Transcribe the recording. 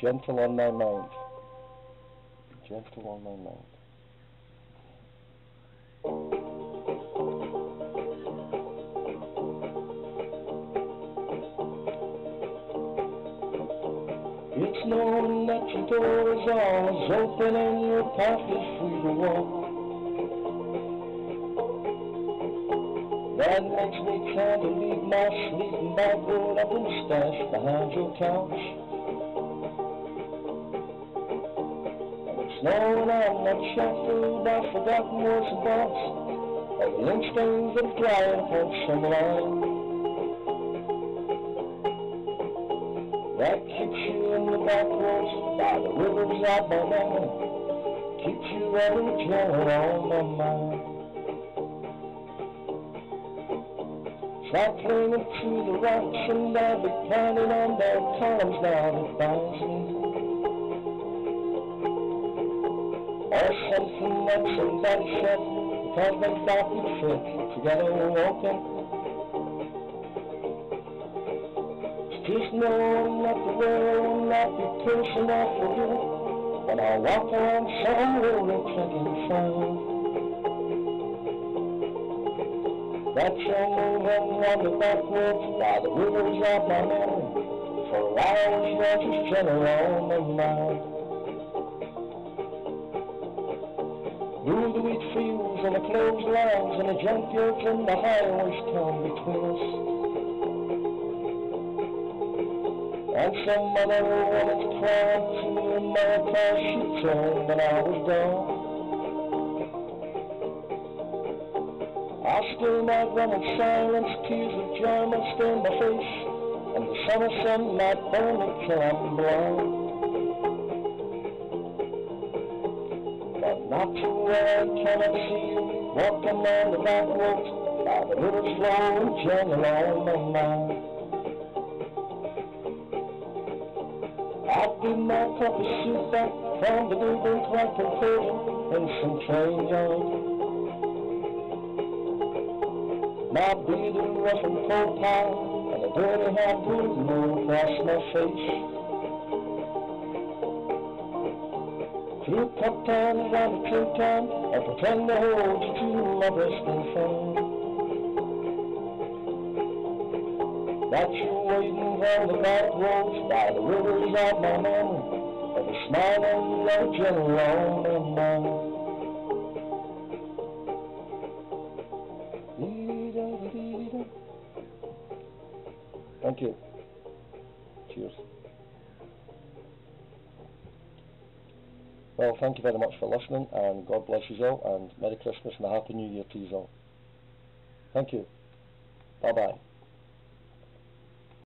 Gentle on my mind. Gentle on my mind. It's known that your door is always open and your path is free to walk. That makes me try to leave my sleeping bag rolled up and stashed behind your couch. Known I'm not shuffled, I've forgotten thoughts, and the ink stains that dry upon some line. That keeps you in the backwoods by the rivers of my memory. Keeps you running gentle on my mind. Start clinging to the rocks and I'll be pounding on their columns now that binds me. Or something that because they thought we fit together walking. Just knowing the world not be personal for you when I walk around somewhere and clicking phone. That you're moving the backwards by the rivers of my memory for hours you're just gentle on my mind. Move the wheat fields and the closed lines and the junkyards and the highways come between us. And some other woman's crying to me in my car she told when I was gone. I still might run in silence, tears of joy might stain my face, and the summer sun might burn me till I'm blind. Not to where I cannot see walking down the back roads, by the river slow and gentle on my mind. I did my cup soup back from the building crack and cold in some train yard. My breathing rough and cold pie and a dirty half blue moon across my face. Few cup times on the trip time I pretend to hold you to my breast and phone. That you're waiting on the back roads by the rivers of my memory, and the legend on my mind. Thank you. Cheers. Well, thank you very much for listening, and God bless you all, and Merry Christmas and a Happy New Year to you all. Thank you. Bye-bye.